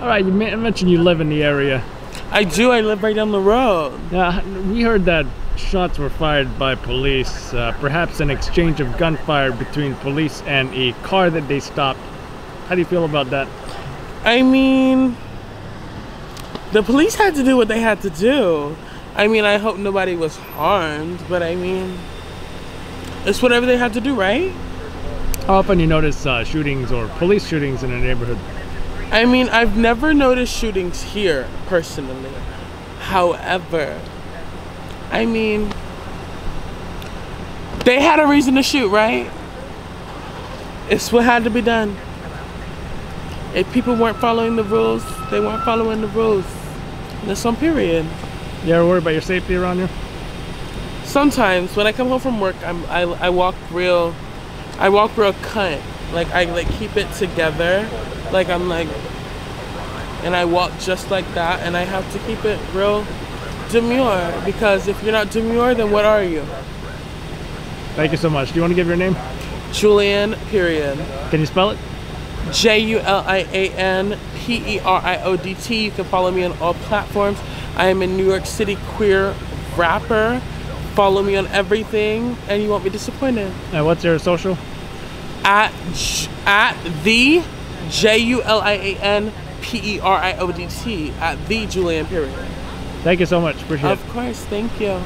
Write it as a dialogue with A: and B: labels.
A: All right, you mentioned you live in the area.
B: I do. I live right down the road.
A: Yeah, we heard that shots were fired by police, uh, perhaps an exchange of gunfire between police and a car that they stopped. How do you feel about that?
B: I mean, the police had to do what they had to do. I mean, I hope nobody was harmed, but I mean, it's whatever they had to do, right?
A: How often you notice uh, shootings or police shootings in a neighborhood?
B: I mean, I've never noticed shootings here personally. However, I mean, they had a reason to shoot, right? It's what had to be done. If people weren't following the rules, they weren't following the rules. That's on period.
A: You ever worry about your safety around here?
B: Sometimes when I come home from work, I'm I, I walk real, I walk real cut. Like I like keep it together. Like I'm like, and I walk just like that, and I have to keep it real demure because if you're not demure, then what are you?
A: Thank you so much. Do you want to give your name?
B: Julian. Period.
A: Can you spell it?
B: J U L I A N P E R I O D T. You can follow me on all platforms. I am a New York City queer rapper. Follow me on everything, and you won't be disappointed.
A: And what's your social?
B: At at the J U L I A N P E R I O D T at the Julian period.
A: Thank you so much. Appreciate
B: of
A: it.
B: Of course. Thank you.